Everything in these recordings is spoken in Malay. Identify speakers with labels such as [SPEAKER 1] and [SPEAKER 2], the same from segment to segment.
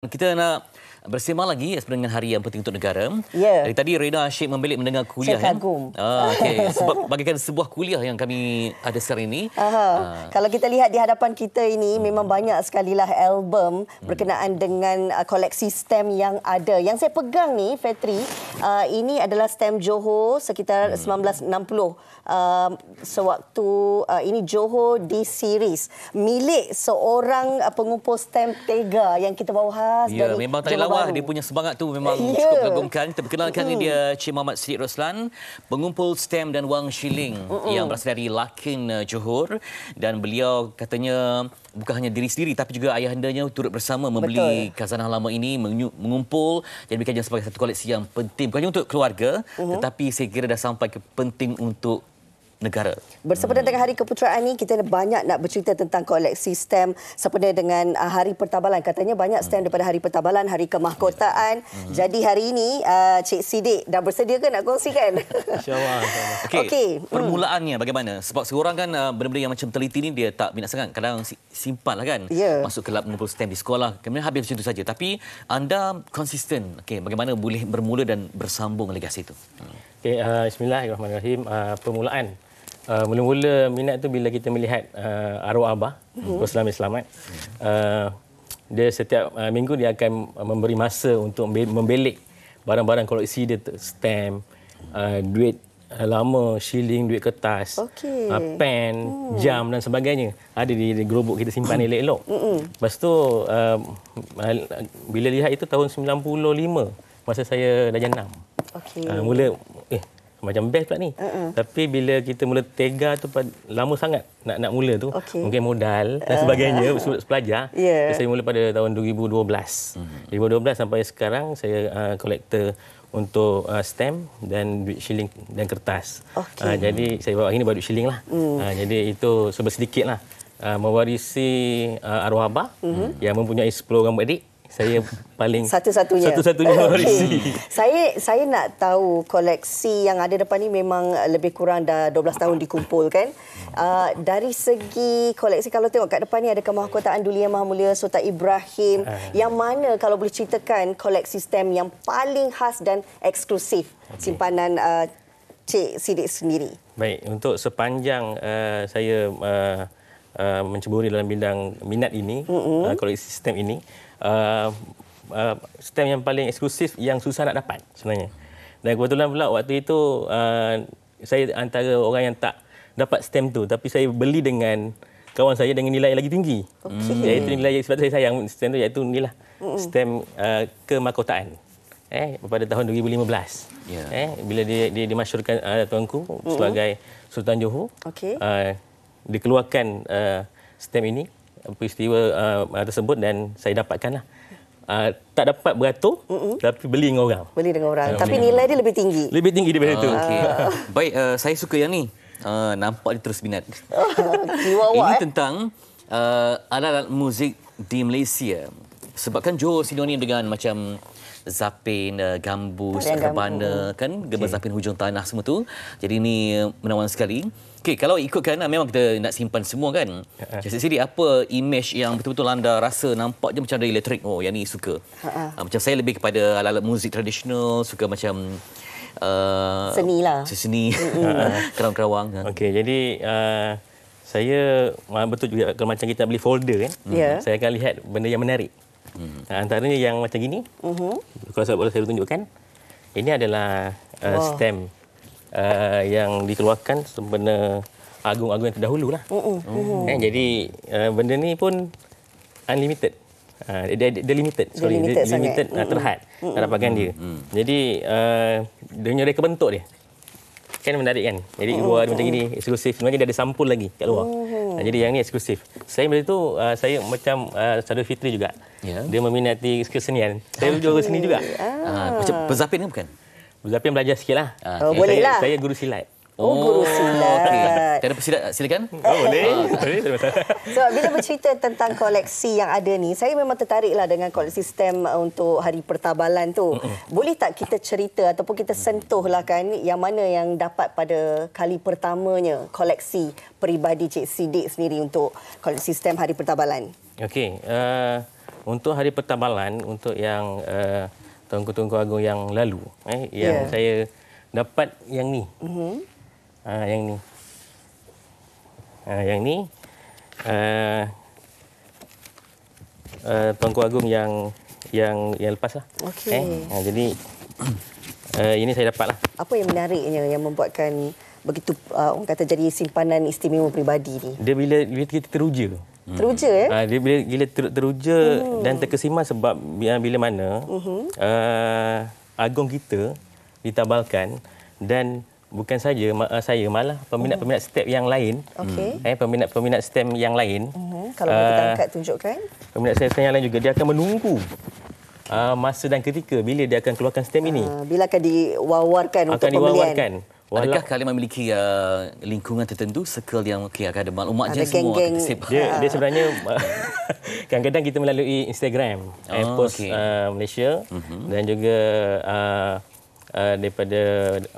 [SPEAKER 1] Kita nak bersama lagi dengan hari yang penting untuk negara.
[SPEAKER 2] Ya.
[SPEAKER 1] Dari tadi Rena asyik membelik mendengar kuliah.
[SPEAKER 2] Saya
[SPEAKER 1] kan?
[SPEAKER 2] kagum.
[SPEAKER 1] Ah, okay. Sebab bagikan sebuah kuliah yang kami ada sekarang ini.
[SPEAKER 2] Aha.
[SPEAKER 1] Ah.
[SPEAKER 2] Kalau kita lihat di hadapan kita ini memang banyak sekali lah album berkenaan dengan uh, koleksi stem yang ada. Yang saya pegang ni, Fetri, uh, ini adalah stem Johor sekitar 1960. Uh, sewaktu uh, ini Johor D series milik seorang uh, pengumpul stem Tega yang kita bawa
[SPEAKER 1] Ya,
[SPEAKER 2] dari
[SPEAKER 1] memang tak lawa. Dia punya semangat tu memang
[SPEAKER 2] Ya.
[SPEAKER 1] cukup mengagumkan. Kita perkenalkan ni dia Cik Muhammad Siddiq Roslan, pengumpul stem dan wang shilling yang berasal dari Lakin uh, Johor. Dan beliau katanya bukan hanya diri sendiri tapi juga ayahandanya turut bersama membeli khazanah lama ini mengumpul dan menjadikan sebagai satu koleksi yang penting. Bukan hanya untuk keluarga tetapi saya kira dah sampai ke penting untuk negara.
[SPEAKER 2] Bersempena dengan Hari Keputeraan ini, kita banyak nak bercerita tentang koleksi stem sempena dengan uh, Hari Pertabalan. Katanya banyak stem daripada Hari Pertabalan, Hari Kemahkotaan. Jadi hari ini, uh, Cik Sidik dah bersedia ke nak kongsikan?
[SPEAKER 3] InsyaAllah.
[SPEAKER 1] Okey, okay. permulaannya bagaimana? Sebab seorang kan uh, benda-benda yang macam teliti ni dia tak minat sangat. Kadang si- simpan lah kan.
[SPEAKER 2] Ya.
[SPEAKER 1] Masuk kelab mengumpul stem di sekolah. Kemudian habis macam itu saja. Tapi anda konsisten. Okey, bagaimana boleh bermula dan bersambung legasi itu? Hmm.
[SPEAKER 3] Okay, uh, Bismillahirrahmanirrahim. Uh, permulaan. Uh, mula-mula minat tu bila kita melihat uh, arwah Abah, mm-hmm. Selamat Selamat. Uh, dia setiap uh, minggu dia akan memberi masa untuk membe- membelik barang-barang koleksi dia, stamp, uh, duit uh, lama, shilling, duit kertas,
[SPEAKER 2] Okey.
[SPEAKER 3] uh, pen, jam dan sebagainya. Ada di, di gerobok kita simpan elok-elok. Lepas tu, uh, bila lihat itu tahun 95, masa saya darjah 6.
[SPEAKER 2] Okey.
[SPEAKER 3] Uh, mula macam best pula ni. Uh-uh. Tapi bila kita mula tega tu lama sangat nak nak mula tu.
[SPEAKER 2] Okey.
[SPEAKER 3] Mungkin modal dan sebagainya uh. pelajar.
[SPEAKER 2] Ya.
[SPEAKER 3] Saya mula pada tahun 2012. Uh-huh. 2012 sampai sekarang saya uh, kolektor untuk uh, stamp dan duit shilling dan kertas.
[SPEAKER 2] Okey.
[SPEAKER 3] Uh, jadi saya bawa ini bawa duit shilling lah. Uh, jadi itu sebab sedikit lah. Uh, mewarisi uh, arwah abah uh-huh. yang mempunyai 10 orang beradik. Saya paling
[SPEAKER 2] Satu-satunya.
[SPEAKER 3] Satu-satunya.
[SPEAKER 2] Okey. Saya saya nak tahu koleksi yang ada depan ni memang lebih kurang dah 12 tahun dikumpulkan. Uh, dari segi koleksi kalau tengok kat depan ni ada Kemahkotaan Duli Yang Maha Mulia Sultan Ibrahim. Yang mana kalau boleh ceritakan koleksi stem yang paling khas dan eksklusif simpanan uh, Cik Sidik sendiri.
[SPEAKER 3] Baik, untuk sepanjang uh, saya uh, uh, menceburi dalam bidang minat ini, mm-hmm. uh, koleksi sistem ini, uh, uh, sistem yang paling eksklusif yang susah nak dapat sebenarnya. Dan kebetulan pula waktu itu uh, saya antara orang yang tak dapat stem tu, tapi saya beli dengan kawan saya dengan nilai yang lagi tinggi.
[SPEAKER 2] Okey.
[SPEAKER 3] Iaitu nilai sebab tu saya sayang stem tu iaitu inilah stem uh, kemahkotaan. Eh pada tahun 2015.
[SPEAKER 1] Ya.
[SPEAKER 3] Eh bila dia, dia dimasyurkan uh, tuanku mm-hmm. sebagai Sultan Johor.
[SPEAKER 2] Okey.
[SPEAKER 3] Uh, dikeluarkan uh, stem ini peristiwa uh, tersebut dan saya dapatkanlah. Uh, tak dapat beratur mm-hmm. tapi beli dengan orang.
[SPEAKER 2] Beli dengan orang.
[SPEAKER 3] Ya,
[SPEAKER 2] Tapi
[SPEAKER 3] beli.
[SPEAKER 2] nilai dia lebih tinggi.
[SPEAKER 3] Lebih tinggi daripada itu.
[SPEAKER 1] Okey. Baik, uh, saya suka yang ni. Uh, nampak dia terus minat. Ini
[SPEAKER 2] eh.
[SPEAKER 1] tentang uh, alat-alat muzik di Malaysia. Sebabkan Johor sini ni dengan macam zapin, uh, gambus,
[SPEAKER 2] Tarian gambu.
[SPEAKER 1] rebana, kan? Gemar okay. zapin hujung tanah semua tu. Jadi ini uh, menawan sekali. Okey, kalau ikutkan uh, memang kita nak simpan semua kan. Jadi sini apa image yang betul-betul anda rasa nampak je macam ada elektrik. Oh, yang ni suka. Uh, macam saya lebih kepada alat-alat muzik tradisional, suka macam uh,
[SPEAKER 2] Seni lah.
[SPEAKER 1] Seni, kerawang-kerawang.
[SPEAKER 3] Okey, jadi uh, saya uh, betul juga kalau macam kita beli folder kan.
[SPEAKER 2] Ya.
[SPEAKER 3] Saya akan lihat benda yang menarik. Hmm. Antaranya yang macam gini.
[SPEAKER 2] Mhm.
[SPEAKER 3] Kalau saya boleh saya tunjukkan. Ini adalah uh,
[SPEAKER 2] Wah.
[SPEAKER 3] stamp uh, yang dikeluarkan sempena agung-agung yang terdahulu lah.
[SPEAKER 2] Mhm.
[SPEAKER 3] Eh, jadi uh, benda ni pun unlimited. Uh, dia, dia, dia limited,
[SPEAKER 2] Dia
[SPEAKER 3] sorry,
[SPEAKER 2] limited
[SPEAKER 3] dia, limited
[SPEAKER 2] sangat.
[SPEAKER 3] uh, terhad nak dapatkan dia. Jadi uh, dia punya reka bentuk dia. Kan menarik kan? Jadi luar dia macam gini, eksklusif. Sebenarnya dia ada sampul lagi kat luar. Uh, jadi yang ni eksklusif. Saya bila tu uh, saya macam uh, saudara Fitri juga.
[SPEAKER 1] Ya.
[SPEAKER 3] Dia meminati kesenian. Saya juga seni juga.
[SPEAKER 1] Ah, macam pezapin ni bukan?
[SPEAKER 3] Yang belajar sikit lah.
[SPEAKER 1] Ah,
[SPEAKER 2] Oh, boleh
[SPEAKER 3] saya,
[SPEAKER 2] lah.
[SPEAKER 3] Saya guru silat.
[SPEAKER 2] Oh, guru silat.
[SPEAKER 1] Tiada persilat, silakan.
[SPEAKER 3] Oh, boleh. boleh, tak ada masalah.
[SPEAKER 2] So, bila bercerita tentang koleksi yang ada ni, saya memang tertariklah dengan koleksi stem untuk Hari Pertabalan tu. Boleh tak kita cerita ataupun kita sentuhlah kan yang mana yang dapat pada kali pertamanya koleksi peribadi Cik Sidik sendiri untuk koleksi stem Hari Pertabalan?
[SPEAKER 3] Okey. Uh, untuk hari pertambalan untuk yang uh, Tuanku-Tuanku Agung yang lalu eh yang
[SPEAKER 2] Ya.
[SPEAKER 3] saya dapat yang ni. Uh-huh. Uh, yang ni. Uh, yang ni uh, uh, Tuanku Agung yang yang yang lepas lah.
[SPEAKER 2] Okey.
[SPEAKER 3] Eh, uh, jadi uh, ini saya dapat lah.
[SPEAKER 2] Apa yang menariknya yang membuatkan begitu uh, orang kata jadi simpanan istimewa peribadi ni?
[SPEAKER 3] Dia bila bila kita teruja.
[SPEAKER 2] Teruja eh?
[SPEAKER 3] Uh, dia bila, bila ter, teruja hmm. dan terkesima sebab bila, bila mana uh-huh. uh, agung kita ditabalkan dan bukan saja uh, saya malah peminat-peminat step yang lain
[SPEAKER 2] Okey.
[SPEAKER 3] eh peminat-peminat STEM yang lain
[SPEAKER 2] Hmm, Kalau boleh kita
[SPEAKER 3] Ah.
[SPEAKER 2] angkat tunjukkan.
[SPEAKER 3] peminat STEM yang lain juga dia akan menunggu uh, masa dan ketika bila dia akan keluarkan STEM ini
[SPEAKER 2] Uh, bila akan diwawarkan untuk
[SPEAKER 3] akan
[SPEAKER 2] pembelian?
[SPEAKER 3] Diwawarkan
[SPEAKER 1] Adakah kalian memiliki uh, lingkungan tertentu, circle yang okay, akan ada maklumat
[SPEAKER 2] Ada
[SPEAKER 1] je semua
[SPEAKER 2] geng-geng.
[SPEAKER 1] akan tersebar?
[SPEAKER 3] Dia, dia sebenarnya kadang-kadang kita melalui Instagram, oh, post
[SPEAKER 1] okey.
[SPEAKER 3] uh, Malaysia uh-huh. dan juga uh, uh, daripada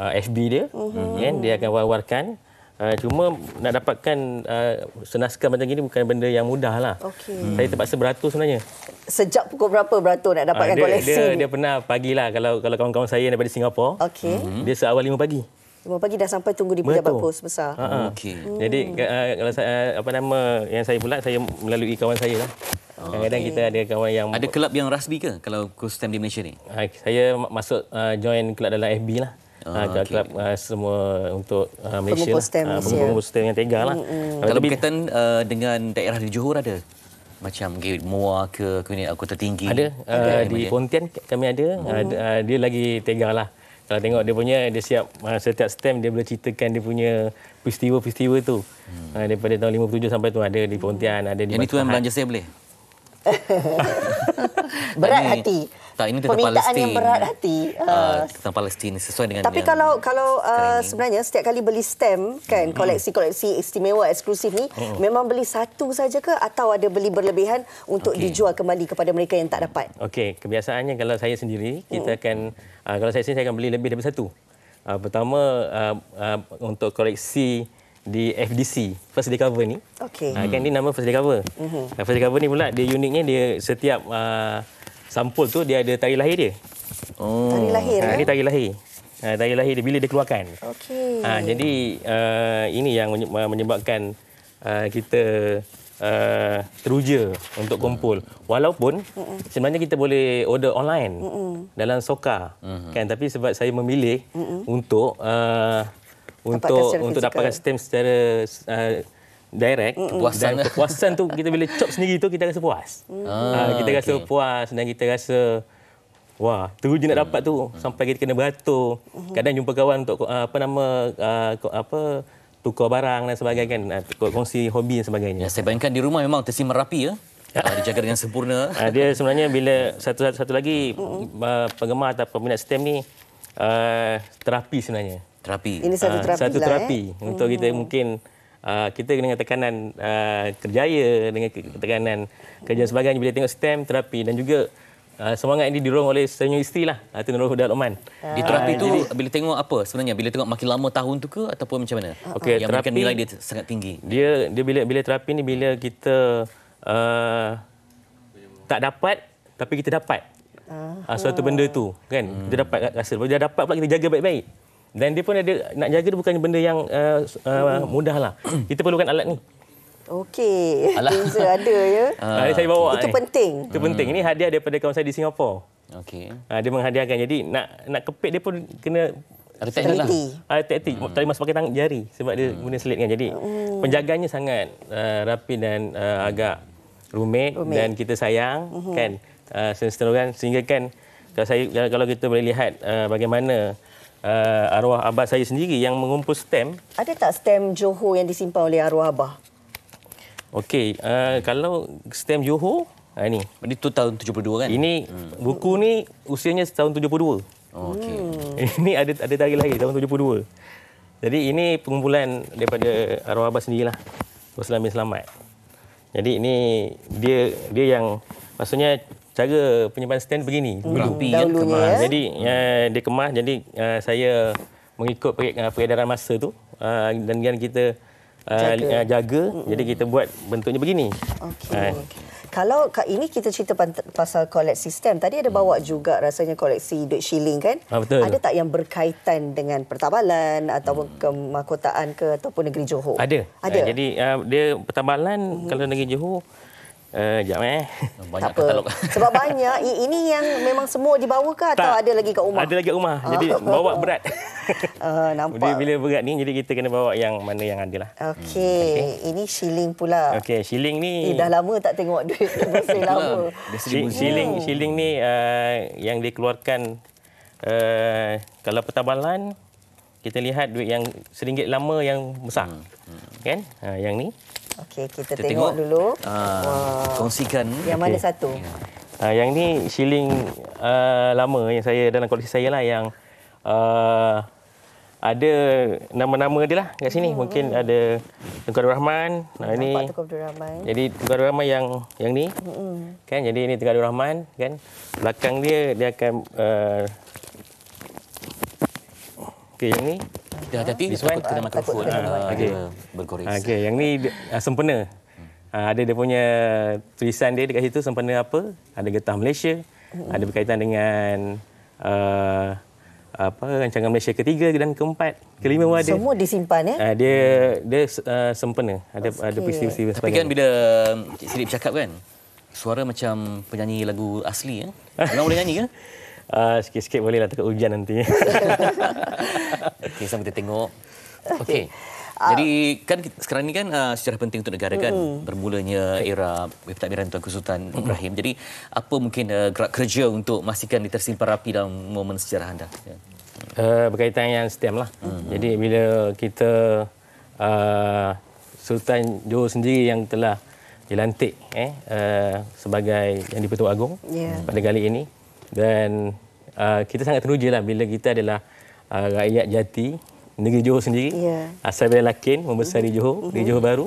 [SPEAKER 3] uh, FB dia, uh-huh. kan, dia akan war-warkan. Uh, cuma nak dapatkan uh, senaskah macam ini bukan benda yang mudah lah.
[SPEAKER 2] Okey.
[SPEAKER 3] Saya terpaksa beratur sebenarnya.
[SPEAKER 2] Sejak pukul berapa beratur nak dapatkan
[SPEAKER 3] Ah, dia,
[SPEAKER 2] koleksi
[SPEAKER 3] dia, dia pernah pagi lah kalau kalau kawan-kawan saya daripada Singapura.
[SPEAKER 2] Okey.
[SPEAKER 3] Uh-huh. Dia seawal 5 pagi.
[SPEAKER 2] Lima pagi dah sampai tunggu di pejabat
[SPEAKER 3] Betul.
[SPEAKER 2] pos besar.
[SPEAKER 3] Ha.
[SPEAKER 1] Okey.
[SPEAKER 3] Jadi uh, kalau saya apa nama yang saya pula saya melalui kawan saya lah. Kadang-kadang kita ada kawan yang
[SPEAKER 1] Ada kelab yang rasmi ke kalau kurs STEM di Malaysia ni?
[SPEAKER 3] Ah, saya ma- masuk uh, join kelab dalam FB lah.
[SPEAKER 1] Ah,
[SPEAKER 3] Ah,
[SPEAKER 1] okey.
[SPEAKER 3] kelab uh, semua untuk uh, Malaysia
[SPEAKER 2] Pengumpul STEM
[SPEAKER 3] lah. Ah, pengumpul STEM yang Tega lah. Mm-hmm.
[SPEAKER 1] Kalau berkaitan uh, dengan daerah di Johor ada? Macam okay, Muar ke, kemudian kota tinggi?
[SPEAKER 3] ada uh, di
[SPEAKER 1] mana?
[SPEAKER 3] Pontian kami ada.
[SPEAKER 2] Hmm.
[SPEAKER 3] Uh, uh, dia lagi Tega lah. Kalau tengok dia punya dia siap uh, setiap STEM dia boleh ceritakan dia punya peristiwa-peristiwa tu. Hmm. Uh, daripada tahun 57 sampai tu ada di Pontian, ada di
[SPEAKER 1] Yang ni tu yang belanja saya boleh?
[SPEAKER 2] Berat hati.
[SPEAKER 1] Tak, ini tentang
[SPEAKER 2] Permintaan
[SPEAKER 1] Palestin.
[SPEAKER 2] yang berat hati.
[SPEAKER 1] Uh,
[SPEAKER 2] Uh,
[SPEAKER 1] tentang Palestin sesuai dengan
[SPEAKER 2] Tapi
[SPEAKER 1] yang
[SPEAKER 2] kalau kalau uh, sebenarnya setiap kali beli stem kan koleksi-koleksi istimewa eksklusif ni memang beli satu saja ke atau ada beli berlebihan untuk
[SPEAKER 1] Okey.
[SPEAKER 2] dijual kembali kepada mereka yang tak dapat?
[SPEAKER 3] Okey, kebiasaannya kalau saya sendiri, kita akan uh, kalau saya sendiri saya akan beli lebih daripada satu. Uh, pertama uh, uh, untuk koleksi di FDC First Day Cover ni.
[SPEAKER 2] Okey.
[SPEAKER 3] Uh, kan ni nama First Day Cover. Uh, First Day Cover ni pula dia uniknya dia setiap uh, sampul tu dia ada tarikh lahir dia.
[SPEAKER 1] Oh.
[SPEAKER 2] Hari lahir
[SPEAKER 3] Ha,
[SPEAKER 2] eh?
[SPEAKER 3] ni tarikh lahir. Ha, tarikh lahir dia bila dia keluarkan.
[SPEAKER 2] Okey.
[SPEAKER 3] Ha, jadi uh, ini yang menye- menyebabkan uh, kita uh, teruja untuk kumpul. Walaupun sebenarnya kita boleh order online dalam Soka kan tapi sebab saya memilih untuk uh, untuk
[SPEAKER 2] secara
[SPEAKER 3] untuk
[SPEAKER 2] fizikal.
[SPEAKER 3] dapatkan stem secara uh, direct
[SPEAKER 1] Kepuasan.
[SPEAKER 3] dan kepuasan tu kita bila chop sendiri tu kita rasa puas. Ah, kita rasa
[SPEAKER 1] okey.
[SPEAKER 3] puas dan kita rasa Wah, teruja nak dapat tu sampai kita kena beratur. Kadang jumpa kawan untuk uh, apa nama uh, ko- apa tukar barang dan sebagainya kan, uh, tukar kongsi hobi dan sebagainya.
[SPEAKER 1] Ya, saya bayangkan di rumah memang tersimpan rapi ya. Uh, dijaga dengan sempurna.
[SPEAKER 3] Uh, dia sebenarnya bila satu satu, satu lagi uh, penggemar atau peminat STEM ni uh, terapi sebenarnya.
[SPEAKER 1] Terapi.
[SPEAKER 2] Ini satu
[SPEAKER 3] Ah,
[SPEAKER 2] terapi
[SPEAKER 3] satu
[SPEAKER 2] lah,
[SPEAKER 3] terapi
[SPEAKER 2] eh.
[SPEAKER 3] untuk kita mungkin uh, kita dengan tekanan uh, kerjaya dengan tekanan kerja sebagainya bila tengok STEM terapi dan juga uh, semangat ini dirong oleh senyum isteri lah uh, Tun Nurul Huda Luqman.
[SPEAKER 1] Di terapi tu bila tengok apa sebenarnya? Bila tengok makin lama tahun tu ke ataupun macam mana?
[SPEAKER 3] Okey,
[SPEAKER 1] yang memberikan
[SPEAKER 3] terapi-
[SPEAKER 1] nilai dia sangat tinggi.
[SPEAKER 3] Dia dia bila bila terapi ni bila kita uh, tak dapat tapi kita dapat. Uh, suatu benda tu kan hmm. kita dapat rasa bila dah dapat pula kita jaga baik-baik dan dia pun ada nak jaga dia bukan benda yang uh, uh, mudah lah kita perlukan alat ni
[SPEAKER 2] Okey. Laser ada ya.
[SPEAKER 3] uh, saya bawa
[SPEAKER 2] Itu
[SPEAKER 3] ni.
[SPEAKER 2] penting.
[SPEAKER 3] itu penting ini hadiah daripada kawan saya di Singapura
[SPEAKER 1] Okey.
[SPEAKER 3] uh, dia menghadiahkan jadi nak nak kepit dia pun kena
[SPEAKER 1] Ada teknik lah.
[SPEAKER 3] Ah, hati-hati. Hmm. Tak boleh masuk pakai tangan jari sebab dia guna selit kan. Jadi penjaganya sangat uh, rapi dan uh, agak rumit,
[SPEAKER 2] Rumit.
[SPEAKER 3] dan kita sayang kan. Uh, seterusnya sehingga kan kalau saya kalau kita boleh lihat uh, bagaimana uh, arwah abah saya sendiri yang mengumpul stem.
[SPEAKER 2] Ada tak stem Johor yang disimpan oleh arwah abah?
[SPEAKER 3] Okey, uh, kalau stem Johor uh, ni.
[SPEAKER 1] Ini tu tahun 72 kan?
[SPEAKER 3] Ini buku ni usianya tahun 72.
[SPEAKER 1] Oh, Okey.
[SPEAKER 3] Ini ada ada tarikh lahir tahun 72. Jadi ini pengumpulan daripada arwah abah sendirilah. Bin Selamat. Jadi ini dia dia yang maksudnya cara penyimpanan stand begini dulu.
[SPEAKER 1] Rapi kan? Kemas.
[SPEAKER 2] ya.
[SPEAKER 3] Jadi uh, dia kemas jadi uh, saya mengikut uh, peredaran masa tu uh, dan dan kita uh,
[SPEAKER 2] Jaga.
[SPEAKER 3] uh, jaga. jadi kita buat bentuknya begini.
[SPEAKER 2] Okey.
[SPEAKER 3] Ah.
[SPEAKER 2] Kalau ka- ini kita cerita pasal koleksi stem. Tadi ada bawa juga rasanya koleksi duit shilling kan?
[SPEAKER 3] Ah, betul.
[SPEAKER 2] Ada tak yang berkaitan dengan pertabalan ataupun kemahkotaan ke ataupun negeri Johor?
[SPEAKER 3] Ada.
[SPEAKER 2] Ada.
[SPEAKER 3] Uh, jadi uh, dia pertambalan mm-hmm. kalau negeri Johor Uh, sekejap eh.
[SPEAKER 1] Banyak
[SPEAKER 2] tak apa.
[SPEAKER 1] katalog.
[SPEAKER 2] Sebab banyak. Ini yang memang semua dibawa ke atau ada lagi kat rumah?
[SPEAKER 3] Ada lagi kat rumah. Jadi bawa berat.
[SPEAKER 2] Ah,
[SPEAKER 3] Jadi
[SPEAKER 2] nampak.
[SPEAKER 3] bila berat ni jadi kita kena bawa yang mana yang ada lah.
[SPEAKER 2] Okey. Ini shilling pula.
[SPEAKER 3] Okey, shilling
[SPEAKER 2] Eh,
[SPEAKER 3] ni
[SPEAKER 2] dah lama tak tengok duit. Bersih lama.
[SPEAKER 3] Shilling shilling ni uh, yang dikeluarkan uh, kalau pertabalan kita lihat duit yang seringgit lama yang besar. Kan? Uh, yang ni.
[SPEAKER 2] Okey, kita,
[SPEAKER 1] Kita
[SPEAKER 2] tengok, dulu.
[SPEAKER 1] ah, kongsikan.
[SPEAKER 2] Yang mana satu?
[SPEAKER 3] Uh, yang ni shilling uh, lama yang saya dalam koleksi saya lah yang uh, ada nama-nama dia lah kat sini. Mungkin ada Tengku Abdul Rahman. Nah, ini
[SPEAKER 2] Nampak Tukar Abdul Rahman.
[SPEAKER 3] jadi Tengku Abdul Rahman yang yang ni. Kan jadi ini Tengku Abdul Rahman kan. Belakang dia dia akan uh, Okey yang ni.
[SPEAKER 1] Hati-hati
[SPEAKER 3] This one?
[SPEAKER 1] takut kena mikrofon.
[SPEAKER 2] kena
[SPEAKER 1] Ah,
[SPEAKER 3] Okey.
[SPEAKER 1] dia bergores.
[SPEAKER 3] Ah, Okey yang ni uh, sempena. Uh, ada dia punya tulisan dia dekat situ sempena apa? Ada getah Malaysia. Ada berkaitan dengan uh, apa rancangan Malaysia ketiga dan keempat, kelima pun ada.
[SPEAKER 2] Semua disimpan eh?
[SPEAKER 3] Uh, dia dia uh, sempena ada ada peristiwa-peristiwa
[SPEAKER 1] Tapi kan bila Cik Sidip bercakap kan, suara macam penyanyi lagu asli. Ya? Orang boleh nyanyi ke?
[SPEAKER 3] Uh, sikit-sikit boleh lah takut hujan nanti.
[SPEAKER 1] Okey, sama kita tengok. Okey. Jadi kan kita- sekarang ni kan uh, sejarah penting untuk negara kan bermulanya era pentadbiran Tuanku Sultan Ibrahim. Jadi apa mungkin uh, gerak kerja untuk memastikan dia tersimpan rapi dalam momen sejarah anda? Ya.
[SPEAKER 3] uh, berkaitan yang stem lah. Mm-hmm. Jadi bila kita uh, Sultan Johor sendiri yang telah dilantik eh uh, sebagai yang di-Pertuan Agong
[SPEAKER 2] Ya.
[SPEAKER 3] pada kali ini dan uh, kita sangat teruja lah bila kita adalah uh, rakyat jati negeri Johor sendiri.
[SPEAKER 2] Ya.
[SPEAKER 3] asal bila Lakin membesar di Johor di Johor Baru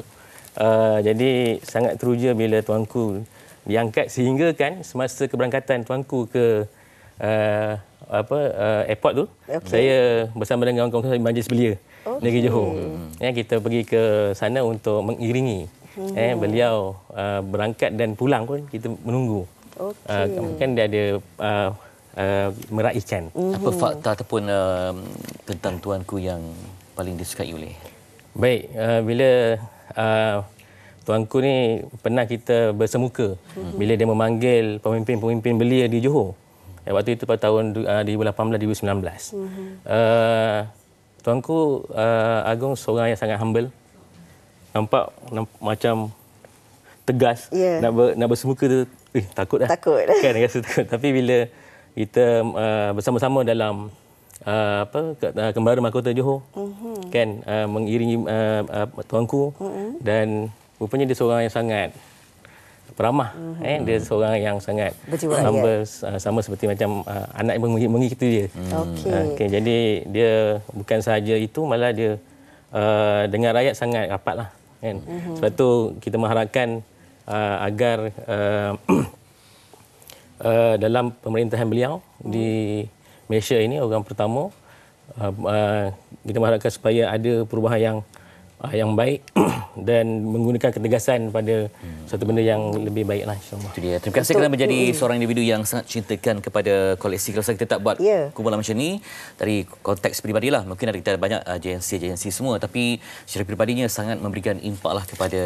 [SPEAKER 3] uh, jadi sangat teruja bila tuanku diangkat sehingga kan semasa keberangkatan tuanku ke uh, apa uh, airport tu
[SPEAKER 2] Okey.
[SPEAKER 3] saya bersama dengan kawan-kawan saya majlis belia negeri Johor. Ya kita pergi ke sana untuk mengiringi. Eh beliau uh, berangkat dan pulang pun kita menunggu
[SPEAKER 2] Okey.
[SPEAKER 3] uh, kan dia ada uh, uh, meraihkan
[SPEAKER 1] Apa fakta ataupun uh, tentang tuanku yang paling disukai oleh?
[SPEAKER 3] Baik, uh, bila uh, tuanku ni pernah kita bersemuka mm-hmm. bila dia memanggil pemimpin-pemimpin belia di Johor. Eh, waktu itu pada tahun uh, 2018 2019. Mm-hmm. Uh, tuanku uh, Agung seorang yang sangat humble. Nampak, nampak macam tegas
[SPEAKER 2] Ya.
[SPEAKER 3] nak ber, nak bersemuka tu eh takut dah.
[SPEAKER 2] Takut.
[SPEAKER 3] Kan rasa takut. Tapi bila kita uh, bersama-sama dalam uh, apa ke- uh, kembara mahkota Johor uh-huh. kan uh, mengiringi uh, uh, tuanku uh-huh. dan rupanya dia seorang yang sangat peramah uh-huh. eh dia seorang yang sangat
[SPEAKER 2] Berjiwa rakyat.
[SPEAKER 3] humble uh, sama seperti macam uh, anak yang mengi- mengikuti dia.
[SPEAKER 2] Okey.
[SPEAKER 3] Uh, okay, jadi dia bukan sahaja itu malah dia uh, dengan rakyat sangat rapat lah kan. Uh-huh. Sebab tu kita mengharapkan uh, agar uh, uh, dalam pemerintahan beliau di Malaysia ini orang pertama uh, uh, kita mengharapkan supaya ada perubahan yang uh, yang baik dan menggunakan ketegasan pada hmm. satu benda yang lebih baik lah insyaAllah.
[SPEAKER 1] Itu dia. Terima kasih kerana menjadi seorang individu yang sangat cintakan kepada koleksi. Kalau kita tak buat
[SPEAKER 2] Ya.
[SPEAKER 1] kumpulan macam ni, dari konteks peribadi lah. Mungkin ada kita ada banyak uh, JNC-JNC semua. Tapi secara peribadinya sangat memberikan impak lah kepada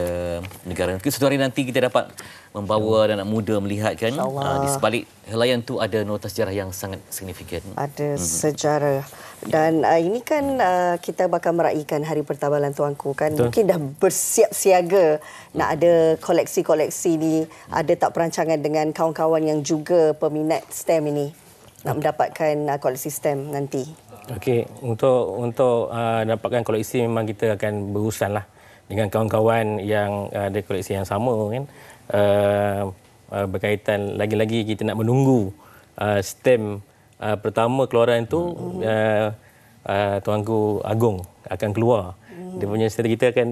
[SPEAKER 1] negara. Mungkin satu hari nanti kita dapat membawa dan anak muda melihat kan. Uh, di sebalik helaian tu ada nota sejarah yang sangat signifikan.
[SPEAKER 2] Ada sejarah. Dan uh, ini kan uh, kita bakal meraihkan Hari Pertabalan Tuanku kan.
[SPEAKER 3] Betul.
[SPEAKER 2] Mungkin dah bersiap siaga nak ada koleksi-koleksi ni. Ada tak perancangan dengan kawan-kawan yang juga peminat stem ini nak mendapatkan uh, koleksi stem nanti.
[SPEAKER 3] Okey, untuk untuk uh, dapatkan koleksi memang kita akan berurusan lah dengan kawan-kawan yang uh, ada koleksi yang sama kan. Uh, uh, berkaitan lagi-lagi kita nak menunggu uh, stem uh, pertama keluaran tu uh, uh, tuanku Agong akan keluar. Dia punya kita akan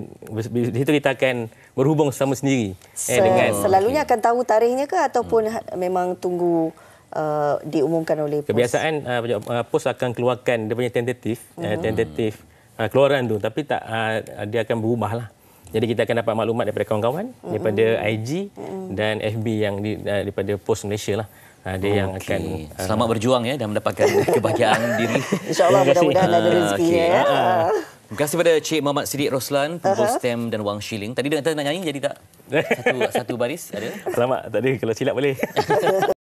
[SPEAKER 3] di situ kita akan berhubung sama sendiri
[SPEAKER 2] Se- Selalunya akan tahu tarikhnya ke ataupun ha- memang tunggu uh, diumumkan oleh pos?
[SPEAKER 3] Kebiasaan uh, uh, pos akan keluarkan dia punya tentatif, uh, tentatif uh, keluaran tu tapi tak uh, dia akan berubah lah. Jadi kita akan dapat maklumat daripada kawan-kawan mm-hmm. daripada IG mm-hmm. dan FB yang di, uh, daripada Post Malaysia lah. Ha, dia okay. yang akan
[SPEAKER 1] uh, selamat berjuang ya dan mendapatkan kebahagiaan diri.
[SPEAKER 2] InsyaAllah mudah-mudahan ada rezeki okay. ya. Uh.
[SPEAKER 1] Terima kasih kepada Cik Muhammad Siddiq Roslan, pembuat uh-huh. STEM dan Wang Shilling. Tadi dia kata nak nyanyi jadi tak? Satu, satu baris ada?
[SPEAKER 3] Selamat, tadi kalau silap boleh.